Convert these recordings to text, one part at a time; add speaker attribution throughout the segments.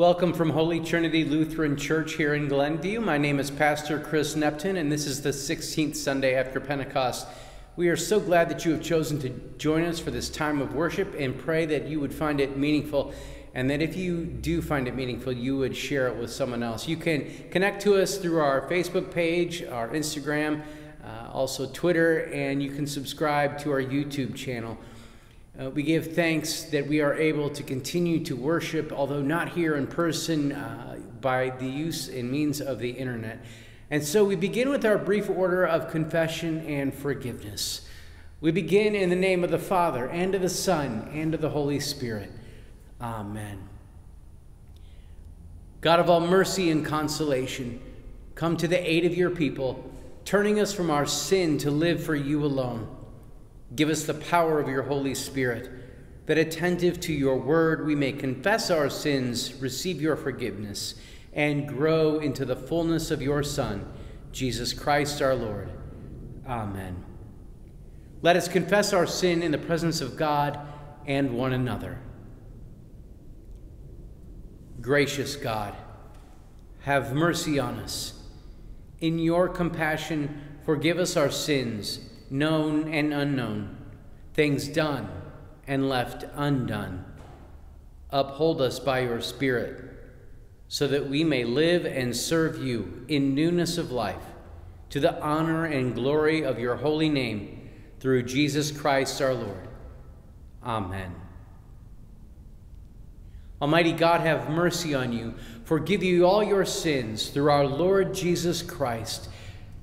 Speaker 1: Welcome from Holy Trinity Lutheran Church here in Glenview. My name is Pastor Chris Nepton, and this is the 16th Sunday after Pentecost. We are so glad that you have chosen to join us for this time of worship and pray that you would find it meaningful and that if you do find it meaningful, you would share it with someone else. You can connect to us through our Facebook page, our Instagram, uh, also Twitter, and you can subscribe to our YouTube channel. Uh, we give thanks that we are able to continue to worship, although not here in person, uh, by the use and means of the internet. And so we begin with our brief order of confession and forgiveness. We begin in the name of the Father, and of the Son, and of the Holy Spirit. Amen. God of all mercy and consolation, come to the aid of your people, turning us from our sin to live for you alone. Give us the power of your Holy Spirit, that attentive to your word we may confess our sins, receive your forgiveness, and grow into the fullness of your Son, Jesus Christ our Lord. Amen. Let us confess our sin in the presence of God and one another. Gracious God, have mercy on us. In your compassion, forgive us our sins known and unknown, things done and left undone. Uphold us by your Spirit, so that we may live and serve you in newness of life, to the honor and glory of your holy name, through Jesus Christ our Lord. Amen. Almighty God, have mercy on you, forgive you all your sins through our Lord Jesus Christ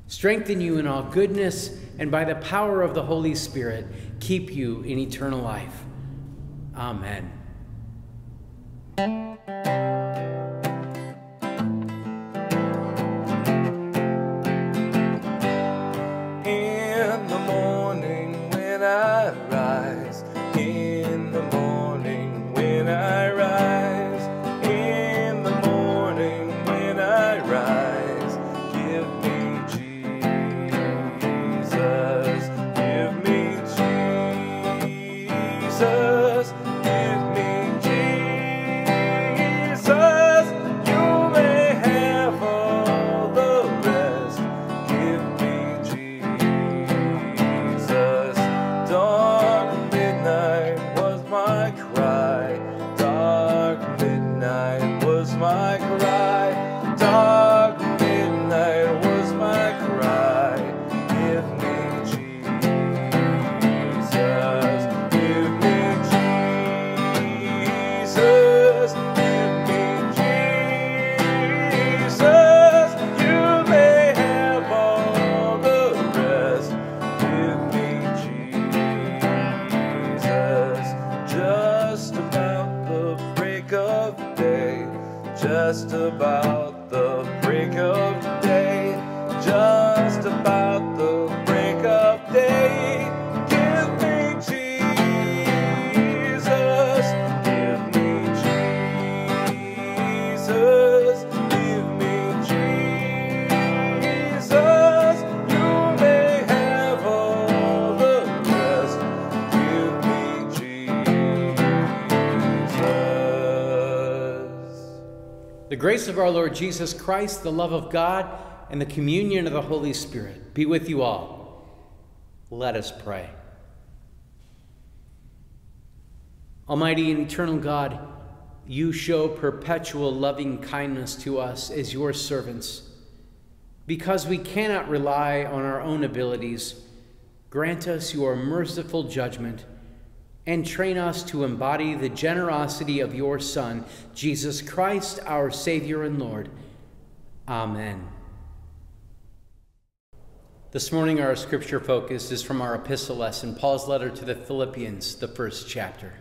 Speaker 1: strengthen you in all goodness, and by the power of the Holy Spirit, keep you in eternal life. Amen. The grace of our Lord Jesus Christ, the love of God, and the communion of the Holy Spirit be with you all. Let us pray. Almighty and eternal God, you show perpetual loving kindness to us as your servants. Because we cannot rely on our own abilities, grant us your merciful judgment and train us to embody the generosity of your Son, Jesus Christ, our Savior and Lord. Amen. This morning, our scripture focus is from our epistle lesson, Paul's letter to the Philippians, the first chapter.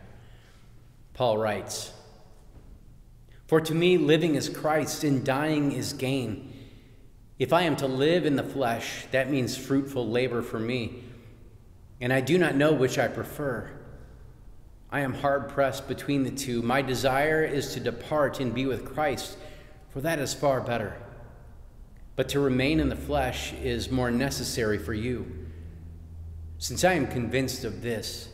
Speaker 1: Paul writes For to me, living is Christ, and dying is gain. If I am to live in the flesh, that means fruitful labor for me, and I do not know which I prefer. I am hard pressed between the two. My desire is to depart and be with Christ, for that is far better. But to remain in the flesh is more necessary for you. Since I am convinced of this,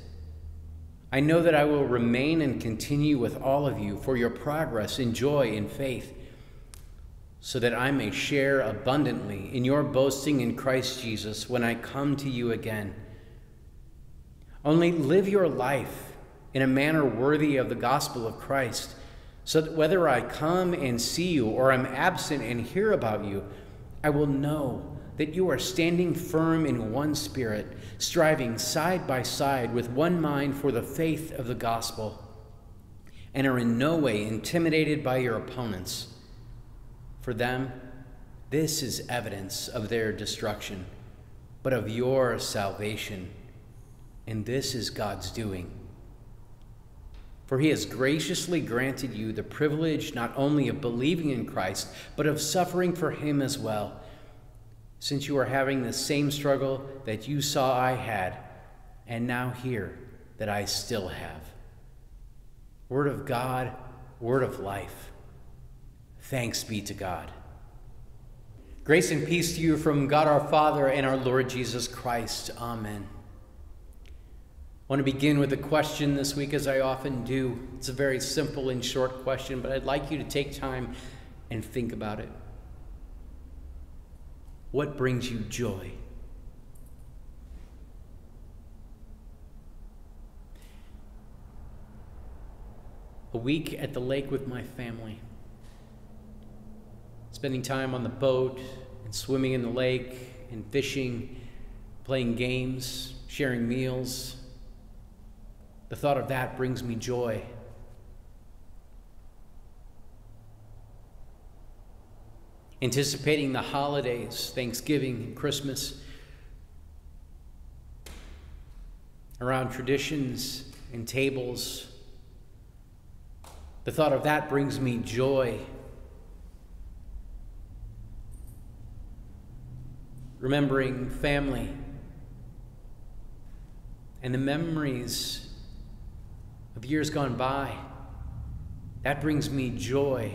Speaker 1: I know that I will remain and continue with all of you for your progress in joy and faith, so that I may share abundantly in your boasting in Christ Jesus when I come to you again. Only live your life in a manner worthy of the gospel of Christ, so that whether I come and see you or am absent and hear about you, I will know that you are standing firm in one spirit, striving side by side with one mind for the faith of the gospel, and are in no way intimidated by your opponents. For them, this is evidence of their destruction, but of your salvation. And this is God's doing. For he has graciously granted you the privilege not only of believing in Christ, but of suffering for him as well since you are having the same struggle that you saw I had, and now hear that I still have. Word of God, word of life. Thanks be to God. Grace and peace to you from God our Father and our Lord Jesus Christ. Amen. I want to begin with a question this week, as I often do. It's a very simple and short question, but I'd like you to take time and think about it. What brings you joy? A week at the lake with my family. Spending time on the boat and swimming in the lake and fishing, playing games, sharing meals. The thought of that brings me joy. anticipating the holidays, Thanksgiving, and Christmas, around traditions and tables. The thought of that brings me joy. Remembering family and the memories of years gone by, that brings me joy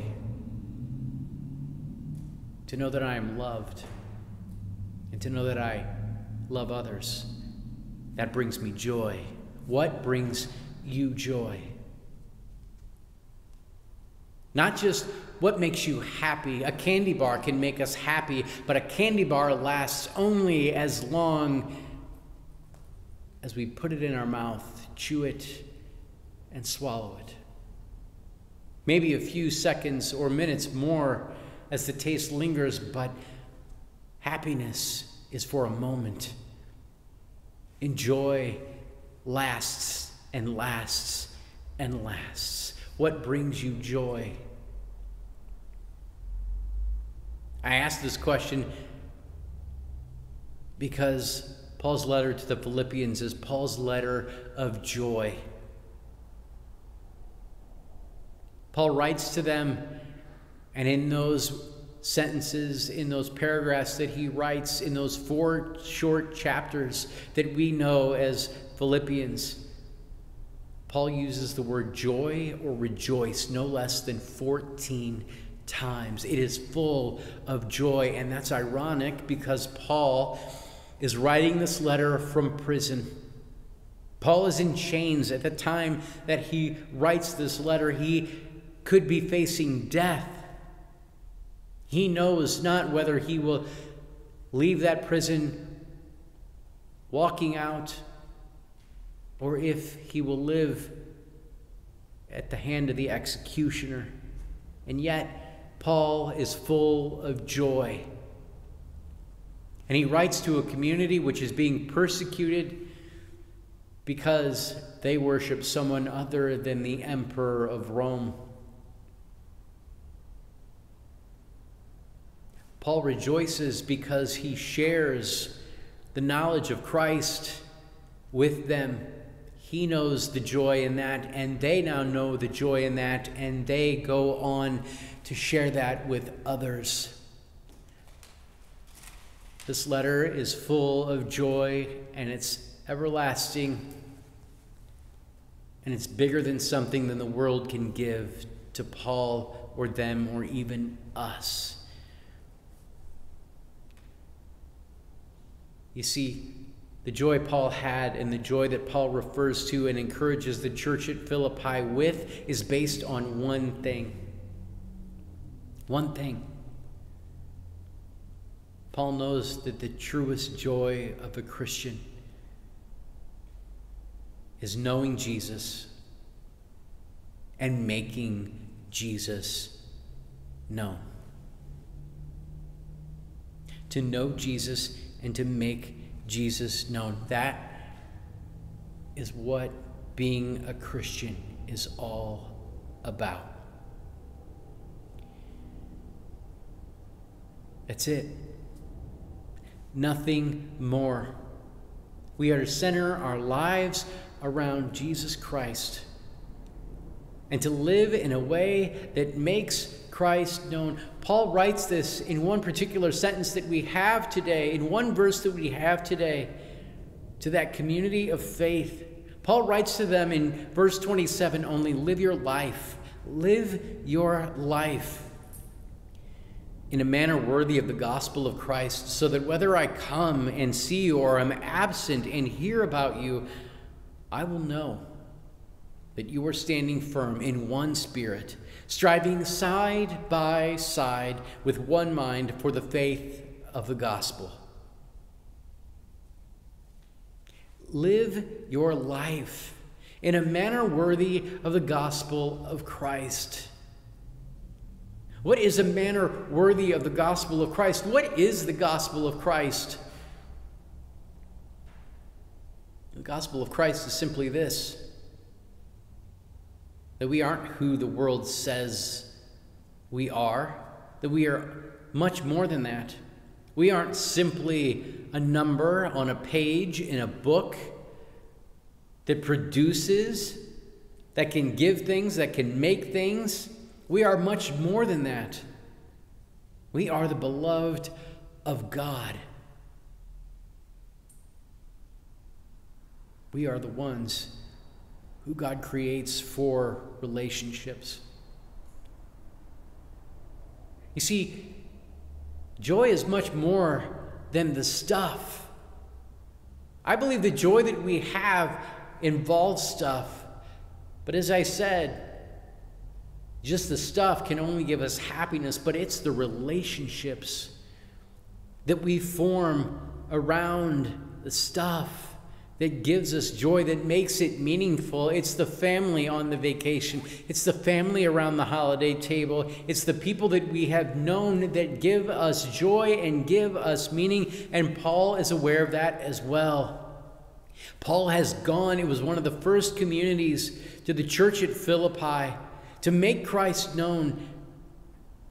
Speaker 1: to know that I am loved and to know that I love others. That brings me joy. What brings you joy? Not just what makes you happy. A candy bar can make us happy, but a candy bar lasts only as long as we put it in our mouth, chew it, and swallow it. Maybe a few seconds or minutes more as the taste lingers, but happiness is for a moment. Enjoy lasts and lasts and lasts. What brings you joy? I ask this question because Paul's letter to the Philippians is Paul's letter of joy. Paul writes to them and in those sentences, in those paragraphs that he writes, in those four short chapters that we know as Philippians, Paul uses the word joy or rejoice no less than 14 times. It is full of joy, and that's ironic because Paul is writing this letter from prison. Paul is in chains at the time that he writes this letter. He could be facing death. He knows not whether he will leave that prison walking out or if he will live at the hand of the executioner. And yet, Paul is full of joy. And he writes to a community which is being persecuted because they worship someone other than the emperor of Rome. Paul rejoices because he shares the knowledge of Christ with them. He knows the joy in that, and they now know the joy in that, and they go on to share that with others. This letter is full of joy, and it's everlasting, and it's bigger than something than the world can give to Paul or them or even us. You see, the joy Paul had and the joy that Paul refers to and encourages the church at Philippi with is based on one thing. One thing. Paul knows that the truest joy of a Christian is knowing Jesus and making Jesus known. To know Jesus and to make Jesus known. That is what being a Christian is all about. That's it. Nothing more. We are to center our lives around Jesus Christ and to live in a way that makes Christ known. Paul writes this in one particular sentence that we have today, in one verse that we have today, to that community of faith. Paul writes to them in verse 27 only live your life. Live your life in a manner worthy of the gospel of Christ, so that whether I come and see you or I'm absent and hear about you, I will know that you are standing firm in one spirit, striving side by side with one mind for the faith of the gospel. Live your life in a manner worthy of the gospel of Christ. What is a manner worthy of the gospel of Christ? What is the gospel of Christ? The gospel of Christ is simply this that we aren't who the world says we are, that we are much more than that. We aren't simply a number on a page in a book that produces, that can give things, that can make things. We are much more than that. We are the beloved of God. We are the ones who God creates for relationships. You see, joy is much more than the stuff. I believe the joy that we have involves stuff. But as I said, just the stuff can only give us happiness, but it's the relationships that we form around the stuff that gives us joy, that makes it meaningful. It's the family on the vacation, it's the family around the holiday table, it's the people that we have known that give us joy and give us meaning. And Paul is aware of that as well. Paul has gone, it was one of the first communities to the church at Philippi to make Christ known.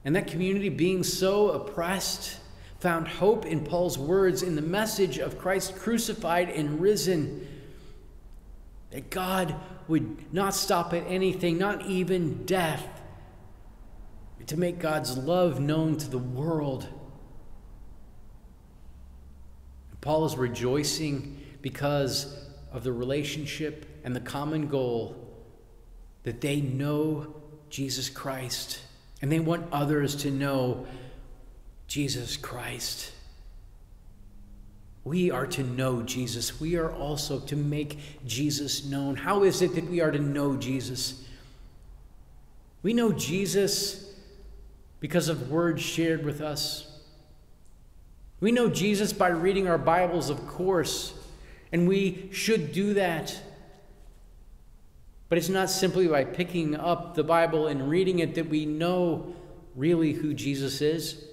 Speaker 1: And that community, being so oppressed, found hope in Paul's words in the message of Christ crucified and risen. That God would not stop at anything, not even death, to make God's love known to the world. Paul is rejoicing because of the relationship and the common goal that they know Jesus Christ and they want others to know Jesus Christ. We are to know Jesus. We are also to make Jesus known. How is it that we are to know Jesus? We know Jesus because of words shared with us. We know Jesus by reading our Bibles, of course, and we should do that. But it's not simply by picking up the Bible and reading it that we know really who Jesus is,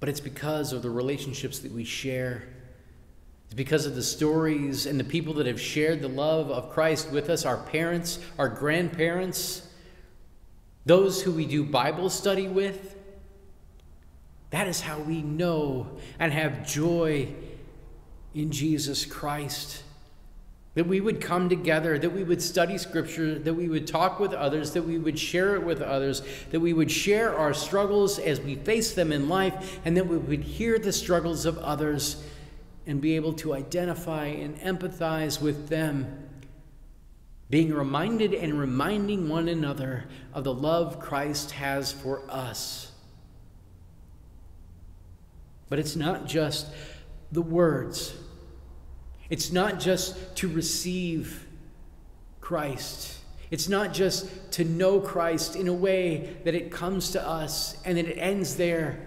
Speaker 1: but it's because of the relationships that we share. It's because of the stories and the people that have shared the love of Christ with us our parents, our grandparents, those who we do Bible study with. That is how we know and have joy in Jesus Christ. That we would come together, that we would study Scripture, that we would talk with others, that we would share it with others, that we would share our struggles as we face them in life, and that we would hear the struggles of others and be able to identify and empathize with them, being reminded and reminding one another of the love Christ has for us. But it's not just the words. It's not just to receive Christ. It's not just to know Christ in a way that it comes to us and that it ends there,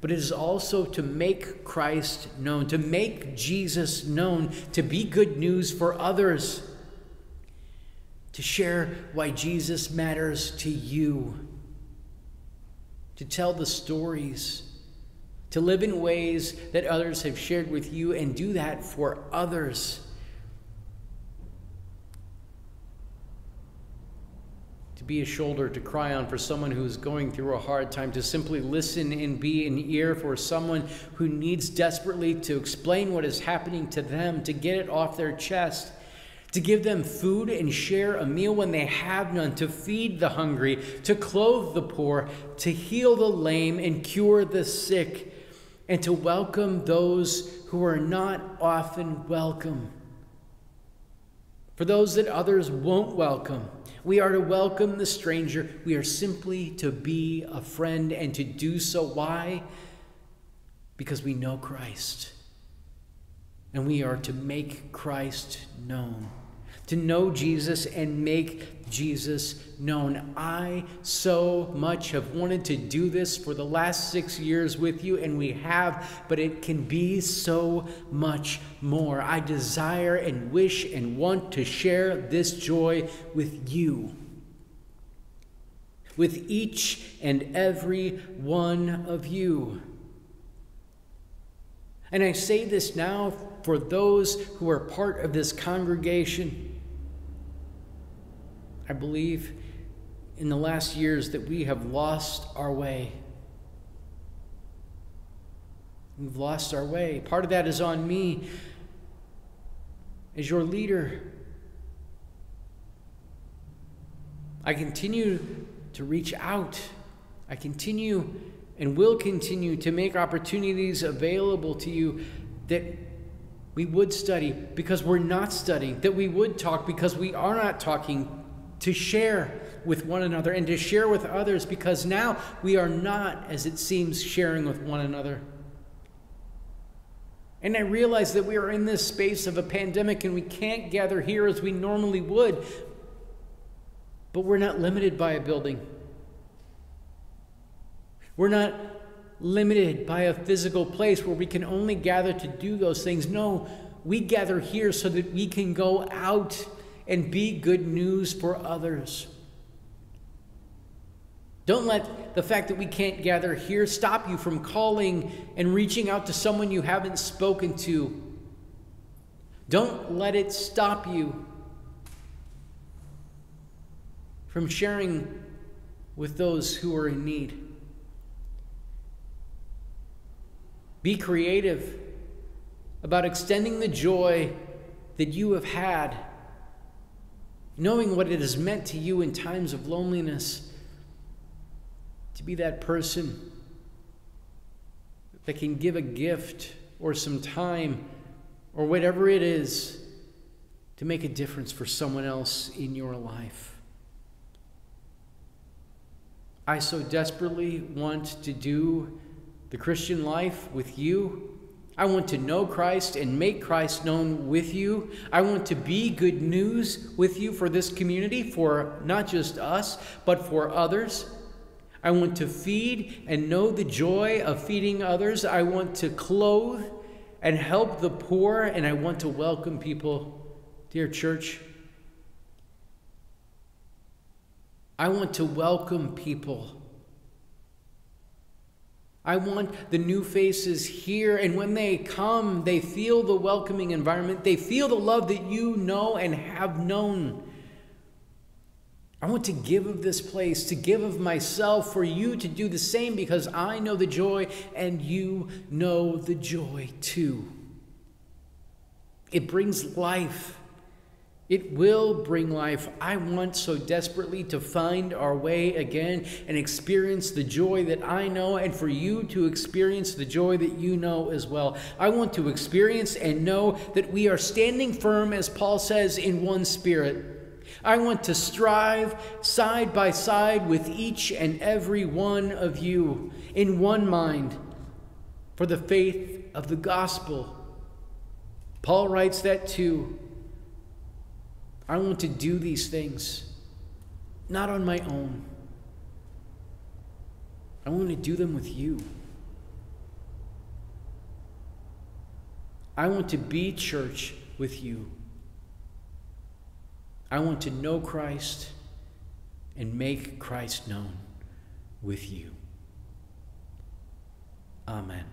Speaker 1: but it is also to make Christ known, to make Jesus known, to be good news for others, to share why Jesus matters to you, to tell the stories, to live in ways that others have shared with you, and do that for others. to be a shoulder to cry on for someone who's going through a hard time, to simply listen and be an ear for someone who needs desperately to explain what is happening to them, to get it off their chest, to give them food and share a meal when they have none, to feed the hungry, to clothe the poor, to heal the lame and cure the sick, and to welcome those who are not often welcome. For those that others won't welcome, we are to welcome the stranger. We are simply to be a friend and to do so. Why? Because we know Christ. And we are to make Christ known to know Jesus and make Jesus known. I so much have wanted to do this for the last six years with you, and we have, but it can be so much more. I desire and wish and want to share this joy with you. With each and every one of you. And I say this now for those who are part of this congregation I believe in the last years that we have lost our way. We've lost our way. Part of that is on me as your leader. I continue to reach out. I continue and will continue to make opportunities available to you that we would study because we're not studying, that we would talk because we are not talking to share with one another and to share with others because now we are not, as it seems, sharing with one another. And I realize that we are in this space of a pandemic and we can't gather here as we normally would, but we're not limited by a building. We're not limited by a physical place where we can only gather to do those things. No, we gather here so that we can go out and be good news for others. Don't let the fact that we can't gather here stop you from calling and reaching out to someone you haven't spoken to. Don't let it stop you from sharing with those who are in need. Be creative about extending the joy that you have had knowing what it has meant to you in times of loneliness, to be that person that can give a gift or some time or whatever it is to make a difference for someone else in your life. I so desperately want to do the Christian life with you I want to know Christ and make Christ known with you. I want to be good news with you for this community, for not just us, but for others. I want to feed and know the joy of feeding others. I want to clothe and help the poor, and I want to welcome people. Dear church, I want to welcome people I want the new faces here, and when they come, they feel the welcoming environment. They feel the love that you know and have known. I want to give of this place, to give of myself, for you to do the same because I know the joy and you know the joy too. It brings life. It will bring life. I want so desperately to find our way again and experience the joy that I know, and for you to experience the joy that you know as well. I want to experience and know that we are standing firm, as Paul says, in one spirit. I want to strive side by side with each and every one of you in one mind for the faith of the gospel
Speaker 2: Paul writes that too. I want to do these things, not on my own. I want to do them with you. I want to be church with you. I want to know Christ and make Christ known with you. Amen.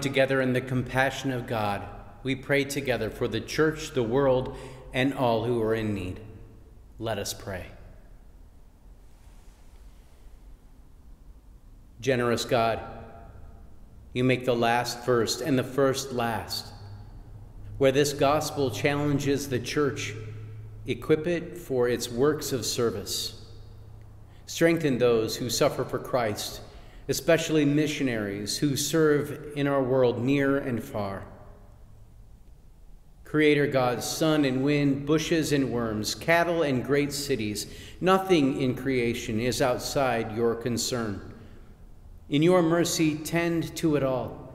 Speaker 2: Together in the compassion of God, we pray together for the church, the world, and all who are in need. Let us pray. Generous God, you make the last first and the first last. Where this gospel challenges the church, equip it for its works of service. Strengthen those who suffer for Christ especially missionaries who serve in our world near and far. Creator God, sun and wind, bushes and worms, cattle and great cities, nothing in creation is outside your concern. In your mercy, tend to it all.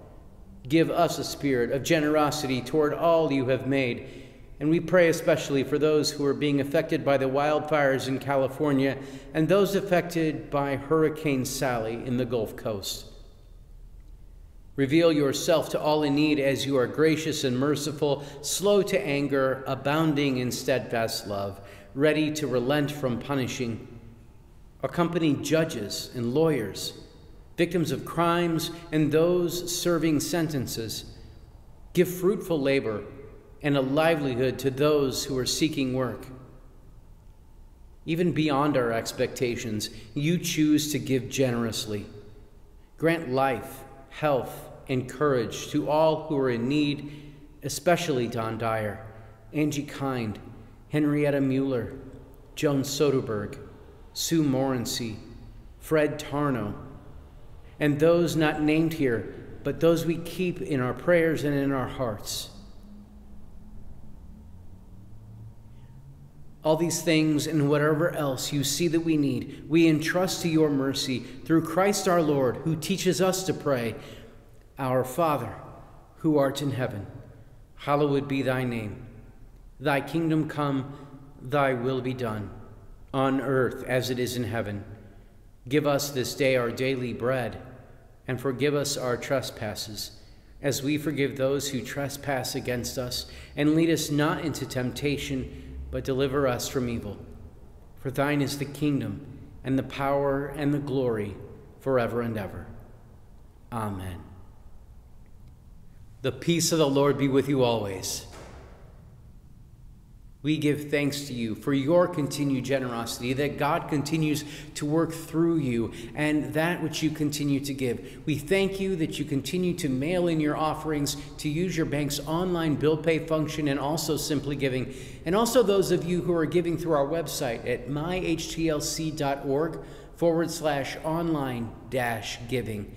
Speaker 2: Give us a spirit of generosity toward all you have made and we pray especially for those who are being affected by the wildfires in California and those affected by Hurricane Sally in the Gulf Coast. Reveal yourself to all in need as you are gracious and merciful, slow to anger, abounding in steadfast love, ready to relent from punishing. Accompany judges and lawyers, victims of crimes, and those serving sentences. Give fruitful labor and a livelihood to those who are seeking work. Even beyond our expectations, you choose to give generously. Grant life, health, and courage to all who are in need, especially Don Dyer, Angie Kind, Henrietta Mueller, Joan Soderberg, Sue Morency, Fred Tarno, and those not named here, but those we keep in our prayers and in our hearts.
Speaker 1: All these things and whatever else you see that we need, we entrust to your mercy through Christ our Lord, who teaches us to pray, Our Father, who art in heaven, hallowed be thy name. Thy kingdom come, thy will be done, on earth as it is in heaven. Give us this day our daily bread, and forgive us our trespasses, as we forgive those who trespass against us, and lead us not into temptation but deliver us from evil. For thine is the kingdom, and the power, and the glory, forever and ever. Amen. The peace of the Lord be with you always. We give thanks to you for your continued generosity, that God continues to work through you and that which you continue to give. We thank you that you continue to mail in your offerings, to use your bank's online bill pay function, and also simply giving. And also those of you who are giving through our website at myhtlc.org forward slash online dash giving.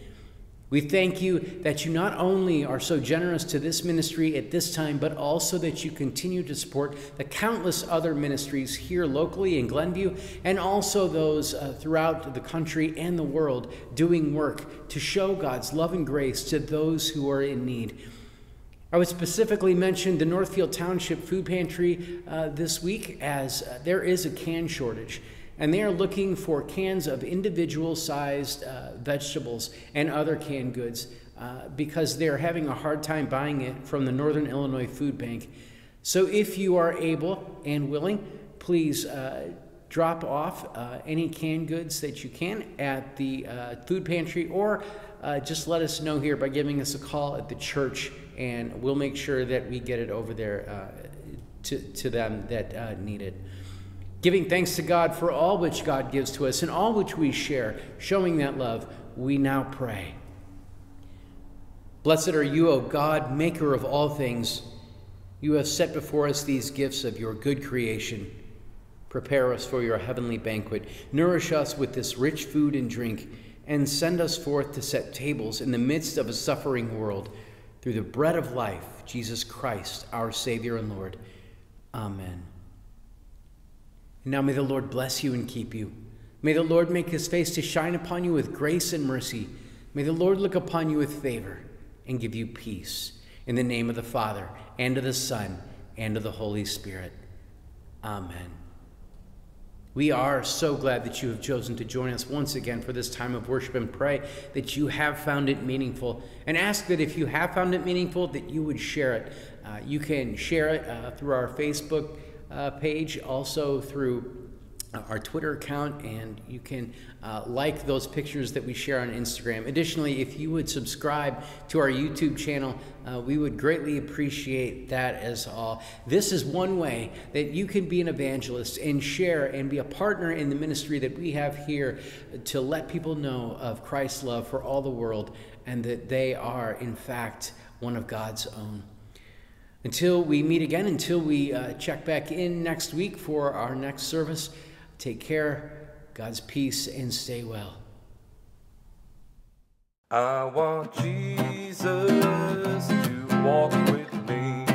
Speaker 1: We thank you that you not only are so generous to this ministry at this time, but also that you continue to support the countless other ministries here locally in Glenview and also those uh, throughout the country and the world doing work to show God's love and grace to those who are in need. I would specifically mention the Northfield Township Food Pantry uh, this week as uh, there is a can shortage and they are looking for cans of individual sized uh, vegetables and other canned goods uh, because they're having a hard time buying it from the Northern Illinois Food Bank. So if you are able and willing, please uh, drop off uh, any canned goods that you can at the uh, food pantry or uh, just let us know here by giving us a call at the church and we'll make sure that we get it over there to, to them that need it. Giving thanks to God for all which God gives to us and all which we share, showing that love, we now pray. Blessed are you, O God, maker of all things. You have set before us these gifts of your good creation. Prepare us for your heavenly banquet. Nourish us with this rich food and drink, and send us forth to set tables in the midst of a suffering world through the bread of life, Jesus Christ, our Savior and Lord. Amen. Now may the Lord bless you and keep you. May the Lord make his face to shine upon you with grace and mercy. May the Lord look upon you with favor and give you peace. In the name of the Father, and of the Son, and of the Holy Spirit. Amen. We are so glad that you have chosen to join us once again for this time of worship and pray that you have found it meaningful. And ask that if you have found it meaningful, that you would share it. Uh, you can share it uh, through our Facebook uh, page, also through uh, our Twitter account, and you can uh, like those pictures that we share on Instagram. Additionally, if you would subscribe to our YouTube channel, uh, we would greatly appreciate that as all. This is one way that you can be an evangelist and share and be a partner in the ministry that we have here to let people know of Christ's love for all the world and that they are, in fact, one of God's own. Until we meet again, until we uh, check back in next week for our next service, take care, God's peace, and stay well.
Speaker 2: I want Jesus to walk with me.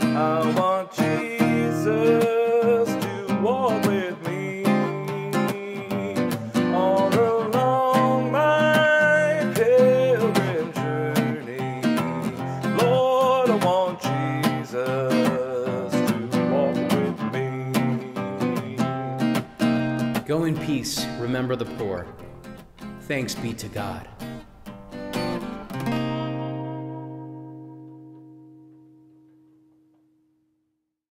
Speaker 2: I want
Speaker 1: remember the poor. Thanks be to God.